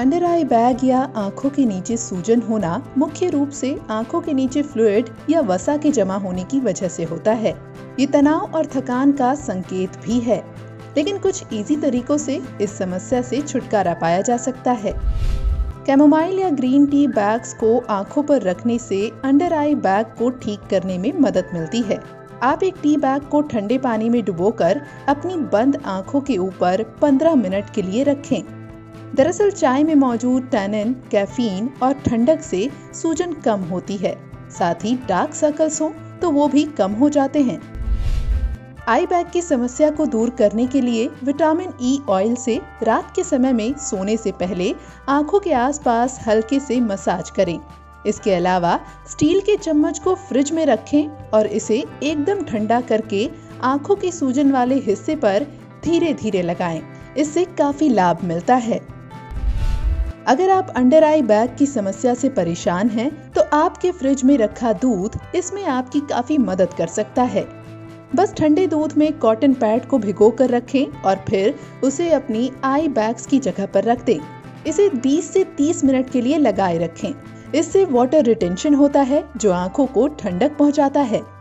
Under आई bag या आँखों के नीचे सूजन होना मुख्य रूप से आँखों के नीचे फ्लूइड या वसा के जमा होने की वजह से होता है। ये तनाव और थकान का संकेत भी है, लेकिन कुछ इजी तरीकों से इस समस्या से छुटकारा पाया जा सकता है। कैमोमाइल या ग्रीन टी बैग्स को आँखों पर रखने से अंडर आई बैग को ठीक करने में मदद मिलती है। आप एक टी बैग को ठंडे पानी में डुबोकर अपनी बंद आँखों के ऊपर 15 मिनट के लिए रखें। दरअसल चाय में मौजूद टैनिन कैफीन और ठंडक से सूजन कम होती है। साथ ही डार्क सर्कल्स हो तो वो भी कम हो जाते हैं। आई बैग की समस्या को दूर करने के लिए विटामिन ई ऑयल से रात के समय में सोने से पहले आँखों के आसपास हल्के से मसाज करें। इसके अलावा स्टील के चम्मच को फ्रिज में रखें और इसे एकदम ठंडा करके आँखों की सूजन वाले हिस्से पर धीरे धीरे लगाएँ। इससे काफ़ी लाभ मिलता है। अगर आप अंडर आई बैग की समस्या से परेशान हैं, तो आपके फ्रिज में रखा दूध इसमें आपकी काफ़ी मदद कर सकता है। बस ठंडे दूध में कॉटन पैड को भिगो कर रखें और फिर उसे अपनी आई बैग्स की जगह पर रख दें। इसे 20 से 30 मिनट के लिए लगाए रखें। इससे वाटर रिटेंशन होता है जो आँखों को ठंडक पहुंचाता है।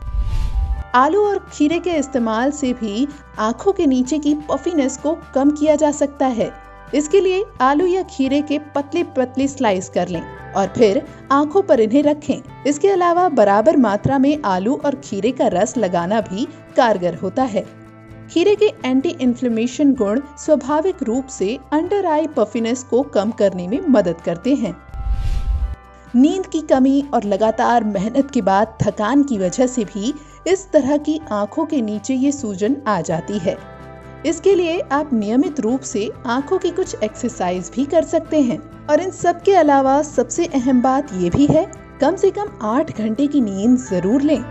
आलू और खीरे के इस्तेमाल से भी आँखों के नीचे की पफीनेस को कम किया जा सकता है। इसके लिए आलू या खीरे के पतले पतले स्लाइस कर लें और फिर आँखों पर इन्हें रखें। इसके अलावा बराबर मात्रा में आलू और खीरे का रस लगाना भी कारगर होता है। खीरे के एंटी इन्फ्लेमेशन गुण स्वाभाविक रूप से अंडर आई पफिनेस को कम करने में मदद करते हैं। नींद की कमी और लगातार मेहनत के बाद थकान की वजह से भी इस तरह की आँखों के नीचे ये सूजन आ जाती है। इसके लिए आप नियमित रूप से आँखों की कुछ एक्सरसाइज भी कर सकते हैं। और इन सब के अलावा सबसे अहम बात ये भी है, कम से कम आठ घंटे की नींद ज़रूर लें।